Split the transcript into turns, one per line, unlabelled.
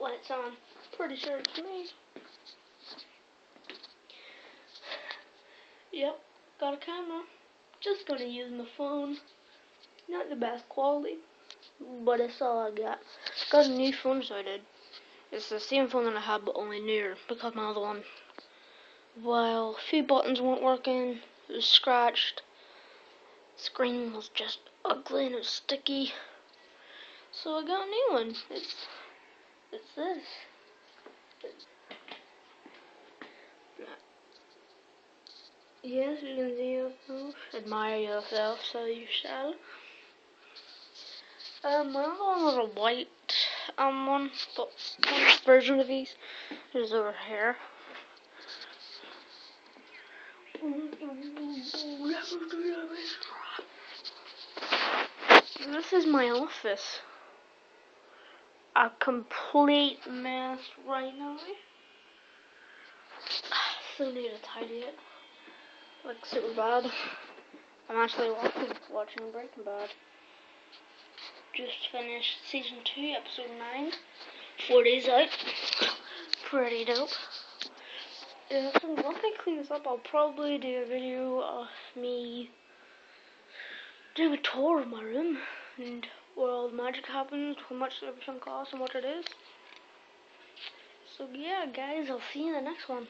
lights on. Pretty sure it's me. Yep, got a camera. Just gonna use my phone. Not the best quality, but it's all I got. Got a new phone, so I did. It's the same phone that I had, but only newer because my other one, well, a few buttons weren't working. It was scratched. Screen was just ugly and it was sticky. So I got a new one. It's it's this. Yes, you can see yourself. Admire yourself, so you shall. Um, my other one was a white um one, but one version of these is over here. This is my office. A complete mess right now. I Still need to tidy it. Like super bad. I'm actually watching, watching Breaking Bad. Just finished season 2, episode 9. Four days out. Pretty dope. Once I clean this up, I'll probably do a video of me doing a tour of my room and the magic happens, how much everything costs, and what it is. So yeah, guys, I'll see you in the next one.